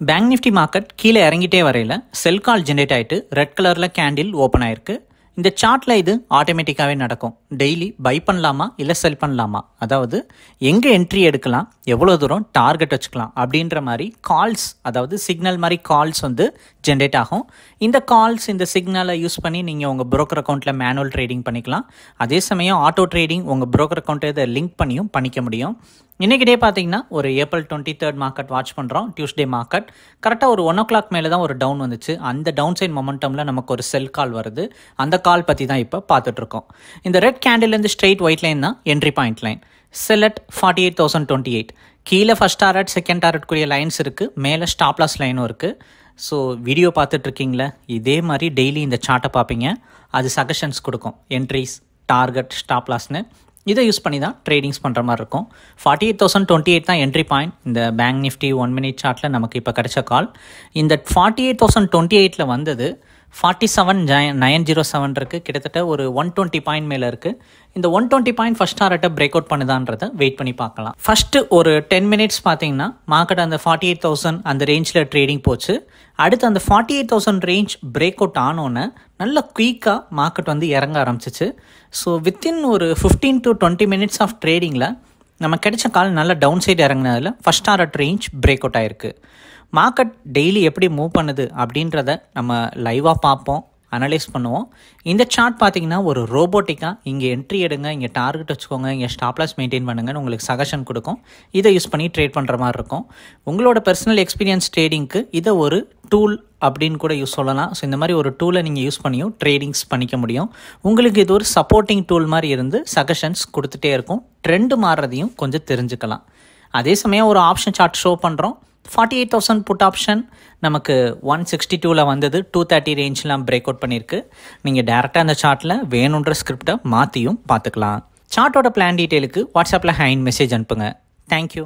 Bank Nifty market கீழே இறங்கிட்டே வரையில் செல் கால் ஜென்ரேட் ஆகிட்டு ரெட் கலரில் கேண்டில் ஓப்பன் ஆயிருக்கு. இந்த சார்ட்டில் இது ஆட்டோமேட்டிக்காகவே நடக்கும். டெய்லி பை பண்ணலாமா இல்லை செல் பண்ணலாமா? அதாவது எங்கே என்ட்ரி எடுக்கலாம் எவ்வளோ தூரம் டார்கெட் வச்சுக்கலாம் அப்படின்ற மாதிரி கால்ஸ் அதாவது சிக்னல் மாதிரி கால்ஸ் வந்து ஜென்ரேட் ஆகும். இந்த கால்ஸ் இந்த சிக்னலை யூஸ் பண்ணி நீங்கள் உங்கள் ப்ரோக்கர் அக்கௌண்ட்டில் மேனுவல் ட்ரேடிங் பண்ணிக்கலாம். அதே சமயம் ஆட்டோ ட்ரேடிங் உங்கள் ப்ரோக்கர் அக்கௌண்ட்டை இதை லிங்க் பண்ணியும் பண்ணிக்க முடியும். இன்றைக்கி டே பார்த்தீங்கன்னா ஒரு April twenty third market watch பண்ணுறோம் டியூஸ்டே மார்க்கெட் கரெக்டாக ஒரு ஒன் ஓ கிளாக் மேலே தான் ஒரு டவுன் வந்துச்சு. அந்த டவுன் சைட் மொமெண்டமில் நமக்கு ஒரு செல் கால் வருது. அந்த கால் பற்றி தான் இப்போ பார்த்துட்ருக்கோம் இந்த ரெட் கேண்டில்லேருந்து ஸ்ட்ரெயிட் ஒயிட் லைன் தான் entry point line செலட் forty eight thousand twenty eight கீழே ஃபஸ்ட் டாரட் செகண்ட் டாரட்குரிய லைன்ஸ் இருக்குது மேலே ஸ்டாப்லாஸ் லைனும் இருக்குது ஸோ வீடியோ பார்த்துட்ருக்கீங்களே இதே மாதிரி டெய்லி இந்த சார்ட்டை பார்ப்பீங்க. அது சஜஷன்ஸ் கொடுக்கும். என்ட்ரிஸ் டார்கெட் ஸ்டாப்லாஸ்னு இதை யூஸ் பண்ணி தான் ட்ரேடிங்ஸ் பண்ணுற மாதிரி இருக்கும். Forty eight thousand twenty eight தான் என்ட்ரி பாயிண்ட் இந்த பேங்க் நிஃப்டி ஒன் மினிட் சார்ட்டில் நமக்கு இப்போ கிடைச்ச கால் இந்த ஃபார்ட்டி எயிட் தௌசண்ட் டுவெண்ட்டி எயிட்டில் வந்தது forty seven nine zero seven இருக்குது கிட்டத்தட்ட ஒரு ஒன் டுவெண்ட்டி பாயிண்ட் மேலே இருக்குது இந்த ஒன் டுவெண்ட்டி பாயிண்ட் ஃபஸ்ட் டாரட்டை பிரேக் அவுட் பண்ணுதான்றதை வெயிட் பண்ணி பார்க்கலாம். ஃபஸ்ட்டு ஒரு டென் மினிட்ஸ் பார்த்தீங்கன்னா மார்க்கெட் அந்த ஃபார்ட்டி எயிட் தௌசண்ட் அந்த ரேஞ்சில் ட்ரேடிங் போச்சு. அடுத்து அந்த forty eight thousand range break out ஆனோன்னு நல்ல குயிக்காக மார்க்கெட் வந்து இறங்க ஆரம்பிச்சிச்சு. ஸோ வித்தின் ஒரு fifteen to twenty minutes of ட்ரேடிங்கில் நம்ம கிடைச்ச கால் நல்ல down side இறங்கினதில் first target range break out ஆயிருக்கு. மார்க்கெட் டெய்லி எப்படி மூவ் பண்ணுது அப்படின்றத நம்ம லைவாக பார்ப்போம் அனலைஸ் பண்ணுவோம். இந்த சார்ட் பார்த்தீங்கன்னா ஒரு ரோபோட்டிக்காக இங்கே என்ட்ரி எடுங்க இங்கே டார்கெட் வச்சுக்கோங்க இங்கே ஸ்டாப்லாஸ் மெயின்டைன் பண்ணுங்கன்னு உங்களுக்கு சஜஷன் கொடுக்கும். இதை யூஸ் பண்ணி ட்ரேட் பண்ணுற மாதிரி இருக்கும். உங்களோட பர்சனல் எக்ஸ்பீரியன்ஸ் ட்ரேடிங்க்கு இதை ஒரு டூல் அப்படின்னு கூட யூஸ் சொல்லலாம். ஸோ இந்த மாதிரி ஒரு டூலை நீங்கள் யூஸ் பண்ணியும் ட்ரேடிங்ஸ் பண்ணிக்க முடியும். உங்களுக்கு இது ஒரு சப்போர்ட்டிங் டூல் மாதிரி இருந்து சஜஷன்ஸ் கொடுத்துட்டே இருக்கும். ட்ரெண்டு மாறுறதையும் கொஞ்சம் தெரிஞ்சுக்கலாம். அதே சமயம் ஒரு ஆப்ஷன் சார்ட் ஷோ பண்ணுறோம் forty eight thousand put option நமக்கு ஒன் சிக்ஸ்டி டூவில் வந்தது. டூ தேர்ட்டி ரேஞ்ச்லாம் பிரேக் அவுட் பண்ணியிருக்கு நீங்கள் டேரெக்டாக அந்த சார்ட்டில் வேணுன்ற ஸ்கிரிப்டை மாற்றியும் பார்த்துக்கலாம். சார்ட்டோட பிளான் டீட்டெயிலுக்கு வாட்ஸ்அப்பில் ஹைன் மெசேஜ் அனுப்புங்க. தேங்க்யூ